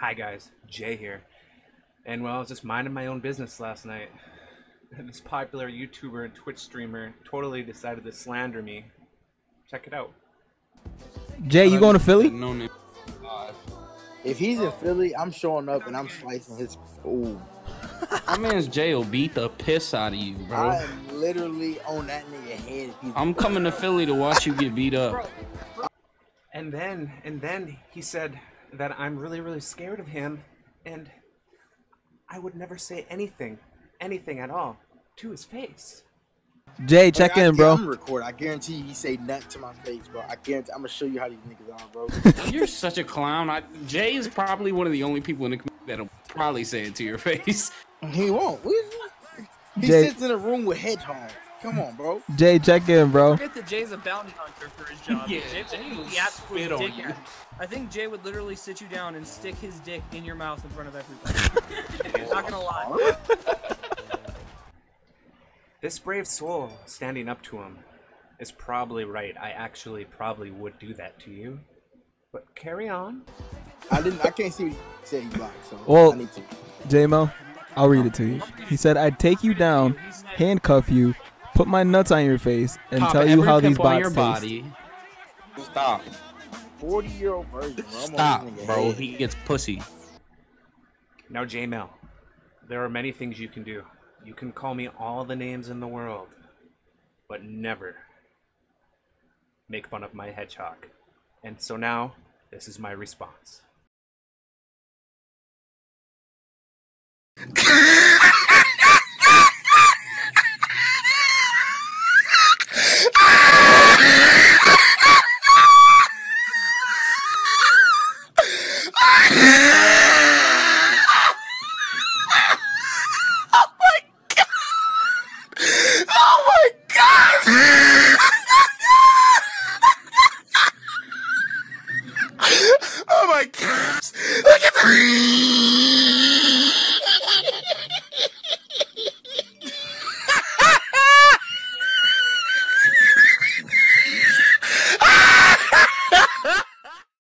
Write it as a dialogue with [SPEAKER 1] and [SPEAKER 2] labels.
[SPEAKER 1] Hi guys, Jay here. And well, I was just minding my own business last night. And this popular YouTuber and Twitch streamer totally decided to slander me. Check it out.
[SPEAKER 2] Jay, you going to Philly?
[SPEAKER 3] No name.
[SPEAKER 4] If he's in Philly, I'm showing up and I'm slicing his. Ooh,
[SPEAKER 3] My man's Jay will beat the piss out of you, bro.
[SPEAKER 4] I am literally on that nigga head.
[SPEAKER 3] I'm coming to Philly to watch you get beat up.
[SPEAKER 1] And then, and then he said that I'm really, really scared of him, and I would never say anything, anything at all, to his face.
[SPEAKER 2] Jay, check
[SPEAKER 4] Like, I-
[SPEAKER 2] in, bro.
[SPEAKER 4] I'm record. I guarantee you, he say nothing to my face, bro. I guarantee. I'm gonna show you how these niggas are, bro.
[SPEAKER 3] You're such a clown. I, Jay is probably one of the only people in the community that'll probably say it to your face.
[SPEAKER 4] he won't. He? He
[SPEAKER 2] Jay-
[SPEAKER 4] sits in a room with hedgehogs. Come on, bro.
[SPEAKER 2] Jay, check in, bro.
[SPEAKER 5] Forget that Jay's a bounty hunter for his job.
[SPEAKER 3] Yeah,
[SPEAKER 5] Jay
[SPEAKER 3] Jay
[SPEAKER 5] would be absolute
[SPEAKER 3] spit on you.
[SPEAKER 5] I think Jay would literally sit you down and stick his dick in your mouth in front of everybody. Not gonna lie.
[SPEAKER 1] This brave soul standing up to him is probably right. I actually probably would do that to you. But carry on.
[SPEAKER 4] I didn't. I can't see what he said he blocked. So
[SPEAKER 2] Well-
[SPEAKER 4] I need to.
[SPEAKER 2] J Mo, I'll read it to you. He said, I'd take you down, handcuff you, put my nuts on your face, and
[SPEAKER 3] Pop
[SPEAKER 2] tell you how these
[SPEAKER 3] pimple on
[SPEAKER 2] bots
[SPEAKER 3] your
[SPEAKER 2] taste.
[SPEAKER 3] body. Stop.
[SPEAKER 4] Forty year old version, bro. I'm on
[SPEAKER 3] Stop, bro.
[SPEAKER 4] head.
[SPEAKER 3] He gets pussy.
[SPEAKER 1] Now, J Mel, there are many things you can do. You can call me all the names in the world, but never make fun of my hedgehog. And so now, this is my response. Oh my gosh! Oh oh oh Look at the